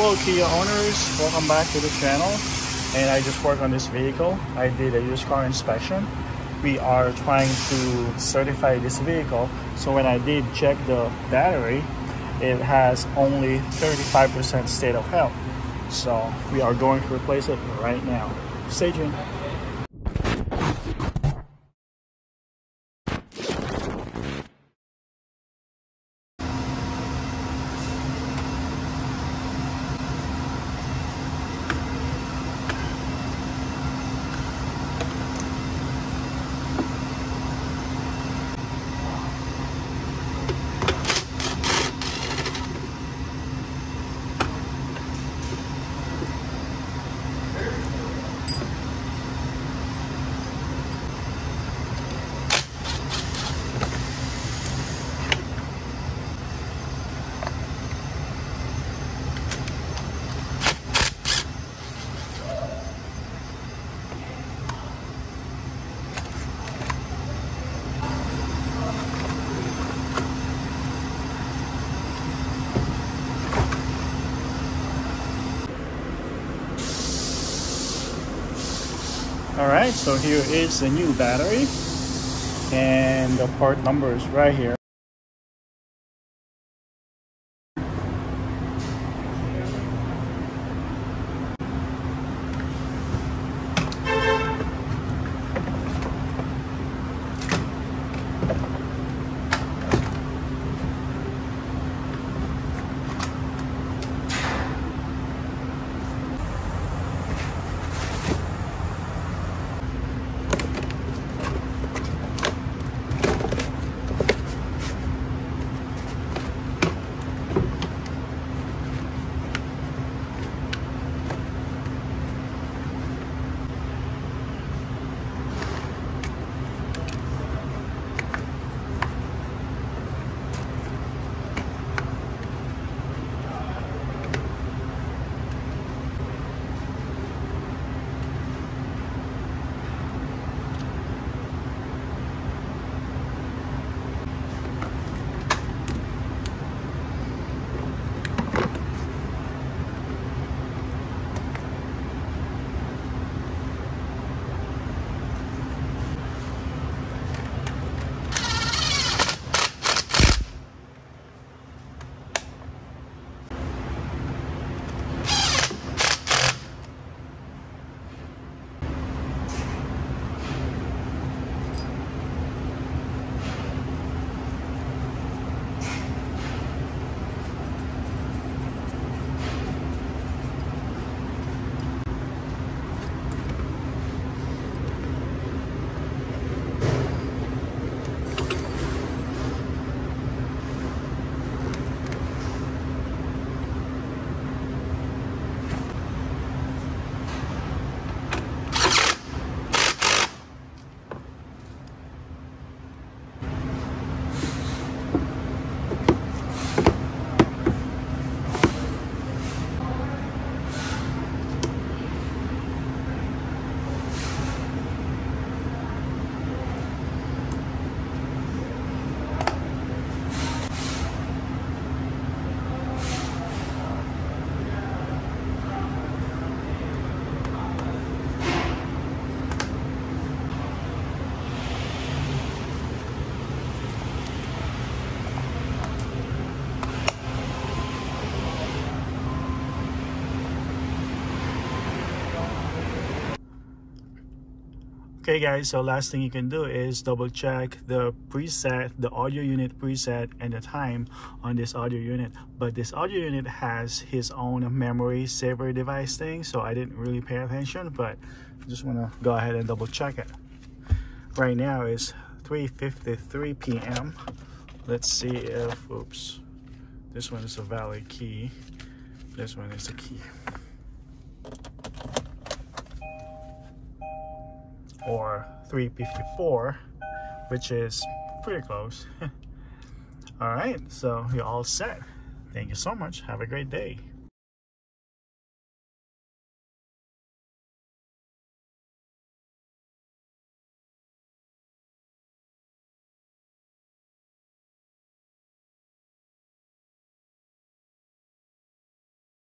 Hello Kia owners, welcome back to the channel. And I just worked on this vehicle. I did a used car inspection. We are trying to certify this vehicle. So when I did check the battery, it has only 35% state of health. So we are going to replace it right now. Stay tuned. Alright, so here is the new battery and the part number is right here. Okay guys, so last thing you can do is double check the preset, the audio unit preset and the time on this audio unit. But this audio unit has his own memory saver device thing, so I didn't really pay attention, but I just wanna go ahead and double check it. Right now is 3.53 p.m. Let's see if, oops, this one is a valid key. This one is a key. Or 354 which is pretty close. All right so you're all set. Thank you so much. Have a great day